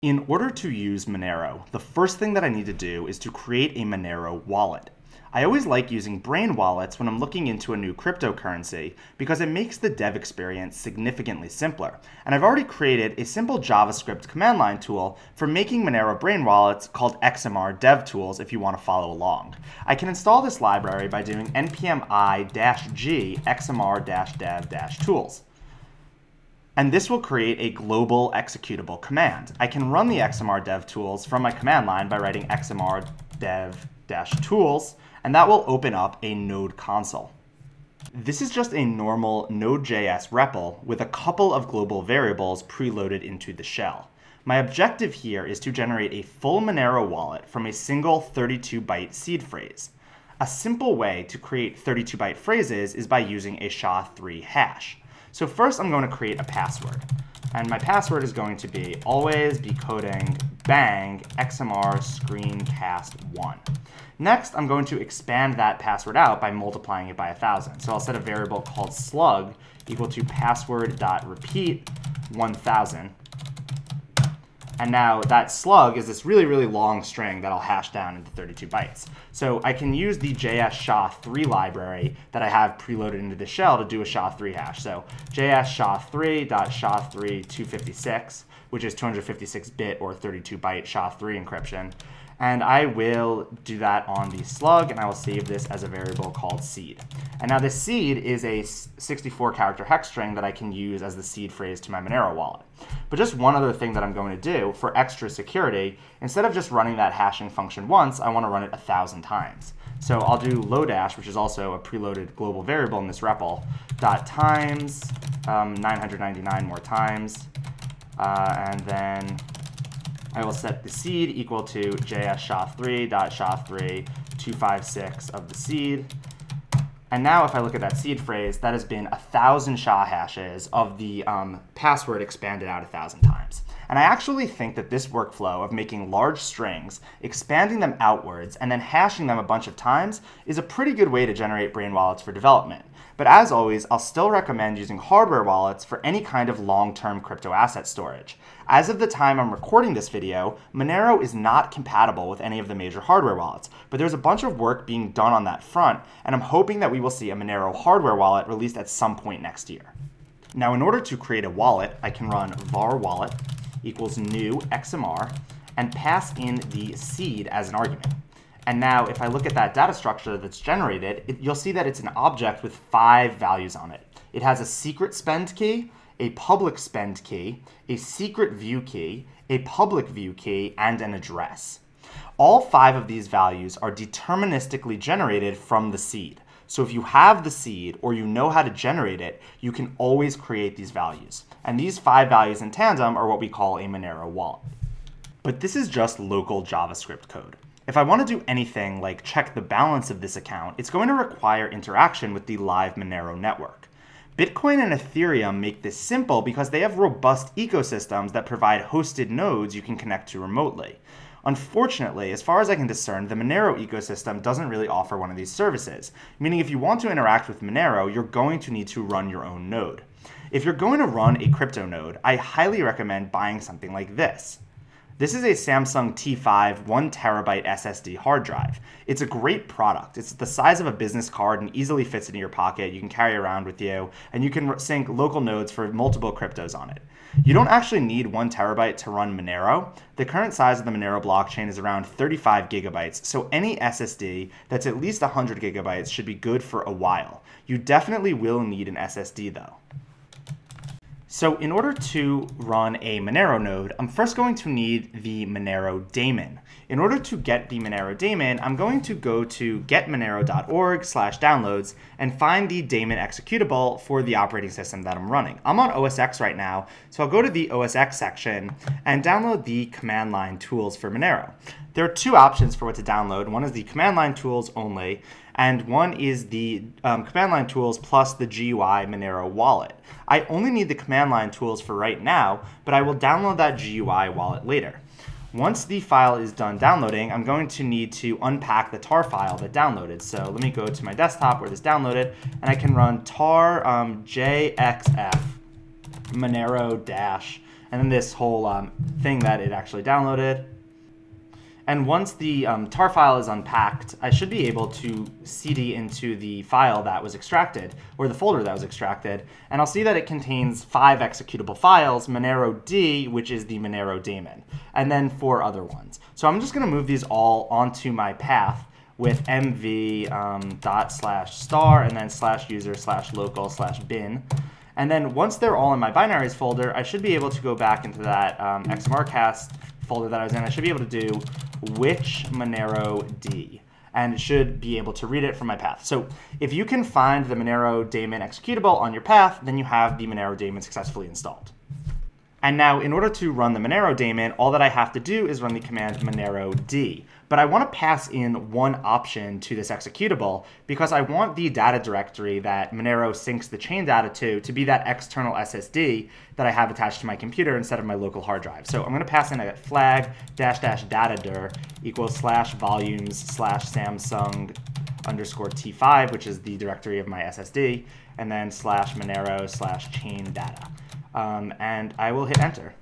In order to use Monero, the first thing that I need to do is to create a Monero wallet. I always like using Brain wallets when I'm looking into a new cryptocurrency because it makes the dev experience significantly simpler. And I've already created a simple JavaScript command line tool for making Monero Brain wallets called XMR Dev Tools if you want to follow along. I can install this library by doing npm i-g xmr-dev-tools and this will create a global executable command. I can run the XMR dev tools from my command line by writing xmr dev-tools, and that will open up a node console. This is just a normal Node.js REPL with a couple of global variables preloaded into the shell. My objective here is to generate a full Monero wallet from a single 32-byte seed phrase. A simple way to create 32-byte phrases is by using a SHA-3 hash. So first I'm going to create a password. And my password is going to be always be coding bang xmr screencast1. Next, I'm going to expand that password out by multiplying it by 1,000. So I'll set a variable called slug equal to password.repeat 1,000 and now that slug is this really, really long string that I'll hash down into 32 bytes. So I can use the JS SHA-3 library that I have preloaded into the shell to do a SHA-3 hash. So JS SHA-3.SHA-3 which is 256-bit or 32-byte SHA-3 encryption. And I will do that on the slug, and I will save this as a variable called seed. And now this seed is a 64 character hex string that I can use as the seed phrase to my Monero wallet. But just one other thing that I'm going to do for extra security, instead of just running that hashing function once, I want to run it a thousand times. So I'll do Lodash, which is also a preloaded global variable in this REPL, dot times um, 999 more times, uh, and then I will set the seed equal to js SHA-3.SHA-3 256 of the seed. And now if I look at that seed phrase, that has been a thousand SHA hashes of the um, password expanded out a thousand times. And I actually think that this workflow of making large strings, expanding them outwards, and then hashing them a bunch of times is a pretty good way to generate brain wallets for development. But as always, I'll still recommend using hardware wallets for any kind of long-term crypto asset storage. As of the time I'm recording this video, Monero is not compatible with any of the major hardware wallets, but there's a bunch of work being done on that front, and I'm hoping that we will see a Monero hardware wallet released at some point next year. Now, in order to create a wallet, I can run var wallet equals new XMR and pass in the seed as an argument. And now if I look at that data structure that's generated, it, you'll see that it's an object with five values on it. It has a secret spend key, a public spend key, a secret view key, a public view key, and an address. All five of these values are deterministically generated from the seed. So if you have the seed or you know how to generate it, you can always create these values. And these five values in tandem are what we call a Monero wallet. But this is just local JavaScript code. If I want to do anything like check the balance of this account, it's going to require interaction with the live Monero network. Bitcoin and Ethereum make this simple because they have robust ecosystems that provide hosted nodes you can connect to remotely. Unfortunately, as far as I can discern, the Monero ecosystem doesn't really offer one of these services, meaning if you want to interact with Monero, you're going to need to run your own node. If you're going to run a crypto node, I highly recommend buying something like this. This is a Samsung T5 1 terabyte SSD hard drive. It's a great product. It's the size of a business card and easily fits into your pocket. You can carry around with you, and you can sync local nodes for multiple cryptos on it. You don't actually need one terabyte to run Monero. The current size of the Monero blockchain is around 35 gigabytes, so any SSD that's at least 100 gigabytes should be good for a while. You definitely will need an SSD though. So in order to run a Monero node, I'm first going to need the Monero daemon. In order to get the Monero daemon, I'm going to go to getmonero.org slash downloads and find the daemon executable for the operating system that I'm running. I'm on OS X right now, so I'll go to the OS X section and download the command line tools for Monero. There are two options for what to download. One is the command line tools only, and one is the um, command line tools plus the GUI Monero wallet. I only need the command line tools for right now, but I will download that GUI wallet later. Once the file is done downloading, I'm going to need to unpack the tar file that downloaded. So let me go to my desktop where this downloaded, and I can run tar um, jxf monero dash, and then this whole um, thing that it actually downloaded. And once the um, tar file is unpacked, I should be able to cd into the file that was extracted, or the folder that was extracted, and I'll see that it contains five executable files, Monero D, which is the Monero daemon, and then four other ones. So I'm just gonna move these all onto my path with mv um, dot slash star and then slash user slash local slash bin. And then once they're all in my binaries folder, I should be able to go back into that um, XMRcast folder that I was in. I should be able to do which Monero D and it should be able to read it from my path. So if you can find the Monero daemon executable on your path, then you have the Monero daemon successfully installed. And now in order to run the Monero daemon, all that I have to do is run the command monero d. But I want to pass in one option to this executable because I want the data directory that Monero syncs the chain data to to be that external SSD that I have attached to my computer instead of my local hard drive. So I'm going to pass in a flag dash dash data dir equals slash volumes slash Samsung underscore T5, which is the directory of my SSD, and then slash Monero slash chain data um, and I will hit enter.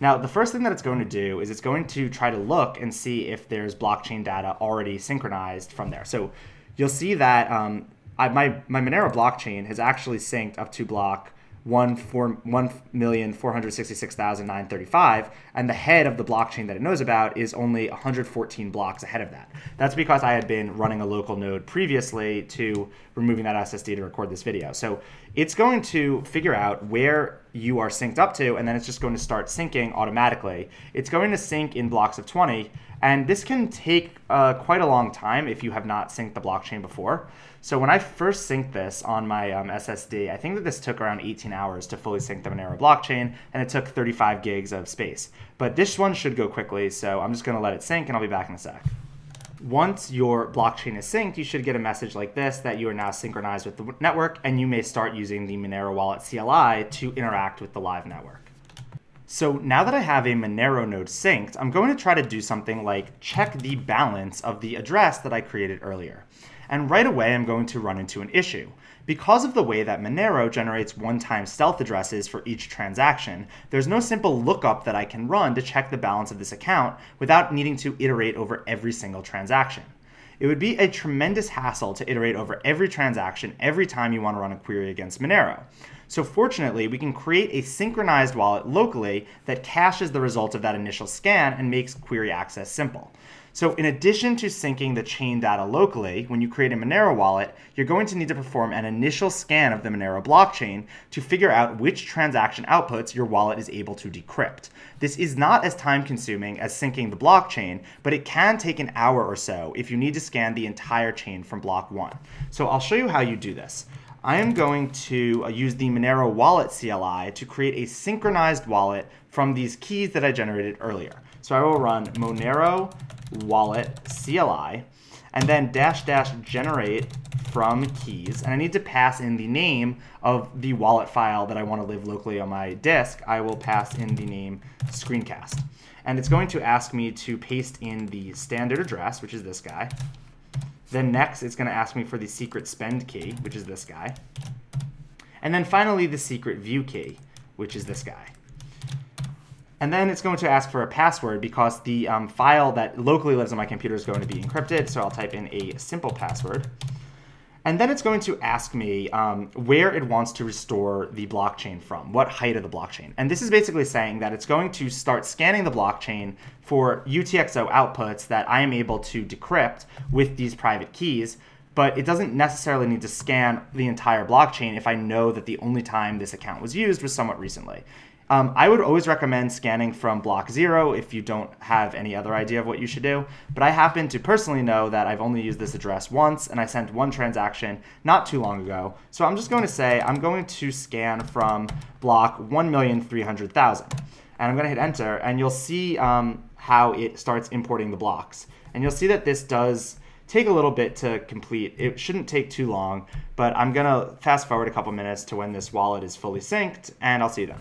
Now, the first thing that it's going to do is it's going to try to look and see if there's blockchain data already synchronized from there. So you'll see that um, I, my, my Monero blockchain has actually synced up to block one four one million four hundred sixty six thousand nine thirty five, and the head of the blockchain that it knows about is only 114 blocks ahead of that. That's because I had been running a local node previously to removing that SSD to record this video. So it's going to figure out where you are synced up to, and then it's just going to start syncing automatically. It's going to sync in blocks of 20, and this can take uh, quite a long time if you have not synced the blockchain before. So when I first synced this on my um, SSD, I think that this took around 18 hours to fully sync the Monero blockchain, and it took 35 gigs of space. But this one should go quickly, so I'm just going to let it sync, and I'll be back in a sec. Once your blockchain is synced, you should get a message like this that you are now synchronized with the network, and you may start using the Monero Wallet CLI to interact with the live network. So now that I have a Monero node synced, I'm going to try to do something like check the balance of the address that I created earlier and right away I'm going to run into an issue. Because of the way that Monero generates one-time stealth addresses for each transaction, there's no simple lookup that I can run to check the balance of this account without needing to iterate over every single transaction. It would be a tremendous hassle to iterate over every transaction every time you want to run a query against Monero. So fortunately, we can create a synchronized wallet locally that caches the result of that initial scan and makes query access simple. So in addition to syncing the chain data locally, when you create a Monero wallet, you're going to need to perform an initial scan of the Monero blockchain to figure out which transaction outputs your wallet is able to decrypt. This is not as time consuming as syncing the blockchain, but it can take an hour or so if you need to scan the entire chain from block one. So I'll show you how you do this. I am going to uh, use the Monero wallet CLI to create a synchronized wallet from these keys that I generated earlier. So I will run Monero wallet CLI, and then dash dash generate from keys. And I need to pass in the name of the wallet file that I want to live locally on my disk. I will pass in the name screencast. And it's going to ask me to paste in the standard address, which is this guy. Then next, it's going to ask me for the secret spend key, which is this guy. And then finally, the secret view key, which is this guy. And then it's going to ask for a password because the um, file that locally lives on my computer is going to be encrypted. So I'll type in a simple password. And then it's going to ask me um, where it wants to restore the blockchain from, what height of the blockchain. And this is basically saying that it's going to start scanning the blockchain for UTXO outputs that I am able to decrypt with these private keys. But it doesn't necessarily need to scan the entire blockchain if I know that the only time this account was used was somewhat recently. Um, I would always recommend scanning from block zero if you don't have any other idea of what you should do. But I happen to personally know that I've only used this address once and I sent one transaction not too long ago. So I'm just going to say I'm going to scan from block 1,300,000. And I'm going to hit enter and you'll see um, how it starts importing the blocks. And you'll see that this does take a little bit to complete. It shouldn't take too long, but I'm going to fast forward a couple minutes to when this wallet is fully synced and I'll see you then.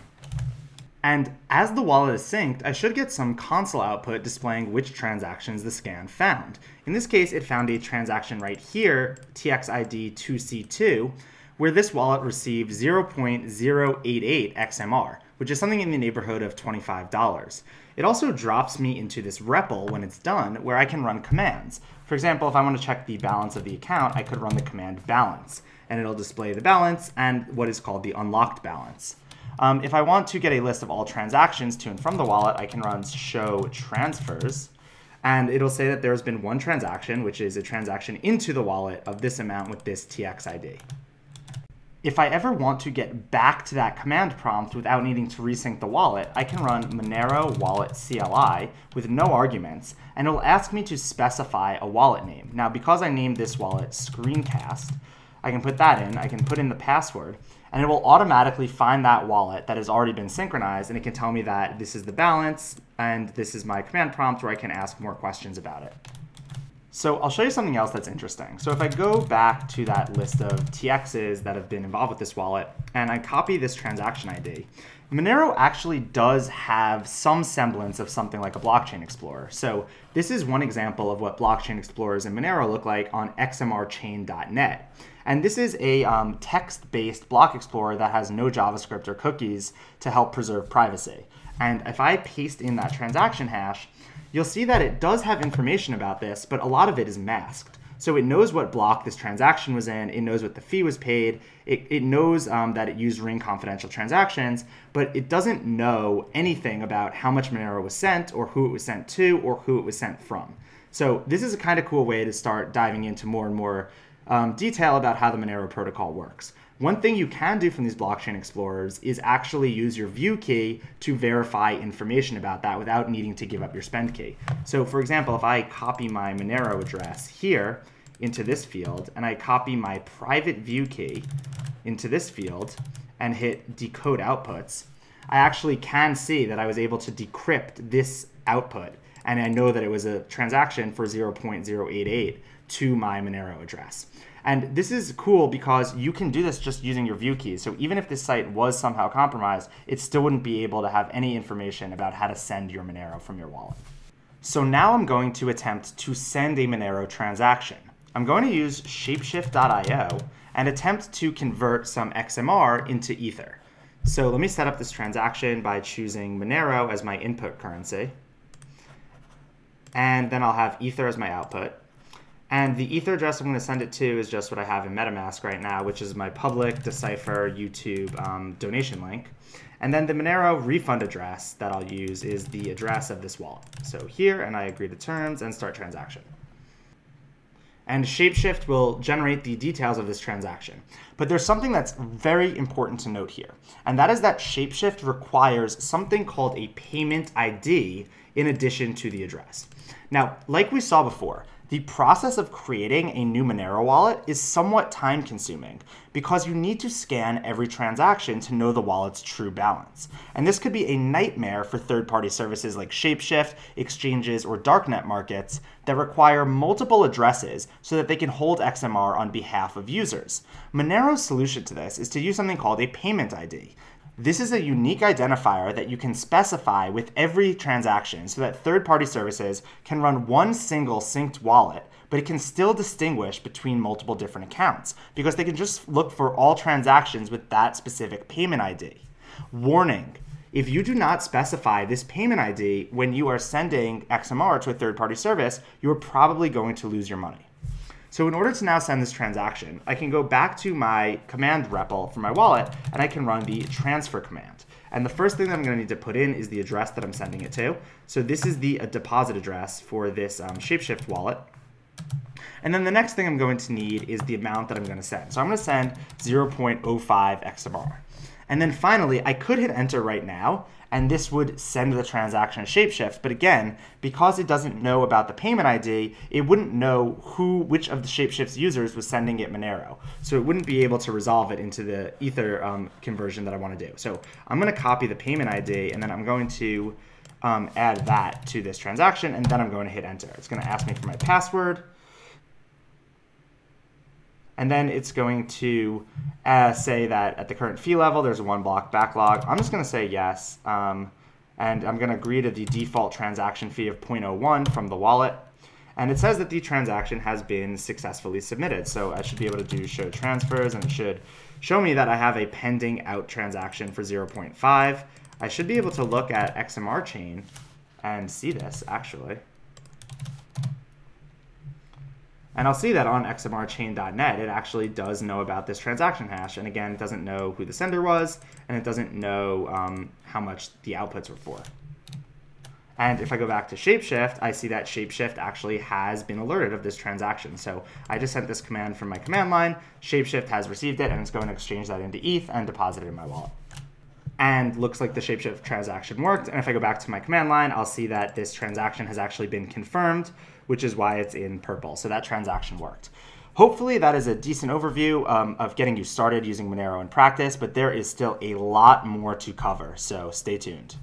And as the wallet is synced, I should get some console output displaying which transactions the scan found. In this case, it found a transaction right here, TXID2C2, where this wallet received 0.088 XMR, which is something in the neighborhood of $25. It also drops me into this REPL when it's done, where I can run commands. For example, if I want to check the balance of the account, I could run the command balance, and it'll display the balance and what is called the unlocked balance. Um, if I want to get a list of all transactions to and from the wallet, I can run show transfers, and it'll say that there's been one transaction, which is a transaction into the wallet of this amount with this TXID if I ever want to get back to that command prompt without needing to resync the wallet, I can run Monero wallet CLI with no arguments, and it'll ask me to specify a wallet name. Now, because I named this wallet Screencast, I can put that in, I can put in the password, and it will automatically find that wallet that has already been synchronized, and it can tell me that this is the balance, and this is my command prompt where I can ask more questions about it. So I'll show you something else that's interesting. So if I go back to that list of TXs that have been involved with this wallet and I copy this transaction ID, Monero actually does have some semblance of something like a blockchain explorer. So this is one example of what blockchain explorers in Monero look like on xmrchain.net. And this is a um, text-based block explorer that has no JavaScript or cookies to help preserve privacy. And if I paste in that transaction hash, you'll see that it does have information about this, but a lot of it is masked. So it knows what block this transaction was in, it knows what the fee was paid, it, it knows um, that it used ring confidential transactions, but it doesn't know anything about how much Monero was sent or who it was sent to or who it was sent from. So this is a kind of cool way to start diving into more and more um, detail about how the Monero protocol works. One thing you can do from these blockchain explorers is actually use your view key to verify information about that without needing to give up your spend key. So for example, if I copy my Monero address here into this field and I copy my private view key into this field and hit decode outputs, I actually can see that I was able to decrypt this output and I know that it was a transaction for 0.088 to my Monero address. And this is cool because you can do this just using your view keys. So even if this site was somehow compromised, it still wouldn't be able to have any information about how to send your Monero from your wallet. So now I'm going to attempt to send a Monero transaction. I'm going to use shapeshift.io and attempt to convert some XMR into Ether. So let me set up this transaction by choosing Monero as my input currency. And then I'll have Ether as my output. And the Ether address I'm going to send it to is just what I have in MetaMask right now, which is my public Decypher YouTube um, donation link. And then the Monero refund address that I'll use is the address of this wallet. So here, and I agree to terms and start transaction. And Shapeshift will generate the details of this transaction. But there's something that's very important to note here, and that is that Shapeshift requires something called a payment ID in addition to the address. Now, like we saw before, the process of creating a new Monero wallet is somewhat time consuming because you need to scan every transaction to know the wallet's true balance. And this could be a nightmare for third party services like Shapeshift, exchanges, or darknet markets that require multiple addresses so that they can hold XMR on behalf of users. Monero's solution to this is to use something called a payment ID. This is a unique identifier that you can specify with every transaction so that third-party services can run one single synced wallet, but it can still distinguish between multiple different accounts because they can just look for all transactions with that specific payment ID. Warning, if you do not specify this payment ID when you are sending XMR to a third-party service, you are probably going to lose your money. So in order to now send this transaction, I can go back to my command REPL for my wallet, and I can run the transfer command. And the first thing that I'm going to need to put in is the address that I'm sending it to. So this is the uh, deposit address for this um, Shapeshift wallet. And then the next thing I'm going to need is the amount that I'm going to send. So I'm going to send 0.05 XMR. And then finally, I could hit enter right now, and this would send the transaction to Shapeshift. But again, because it doesn't know about the payment ID, it wouldn't know who, which of the Shapeshift's users was sending it Monero. So it wouldn't be able to resolve it into the Ether um, conversion that I want to do. So I'm going to copy the payment ID, and then I'm going to um, add that to this transaction, and then I'm going to hit enter. It's going to ask me for my password. And then it's going to uh, say that at the current fee level, there's a one block backlog. I'm just going to say yes. Um, and I'm going to agree to the default transaction fee of 0.01 from the wallet. And it says that the transaction has been successfully submitted. So I should be able to do show transfers and it should show me that I have a pending out transaction for 0.5. I should be able to look at XMR chain and see this actually. And I'll see that on xmrchain.net, it actually does know about this transaction hash. And again, it doesn't know who the sender was, and it doesn't know um, how much the outputs were for. And if I go back to Shapeshift, I see that Shapeshift actually has been alerted of this transaction. So I just sent this command from my command line. Shapeshift has received it, and it's going to exchange that into ETH and deposit it in my wallet and looks like the shapeshift transaction worked. And if I go back to my command line, I'll see that this transaction has actually been confirmed, which is why it's in purple. So that transaction worked. Hopefully that is a decent overview um, of getting you started using Monero in practice, but there is still a lot more to cover, so stay tuned.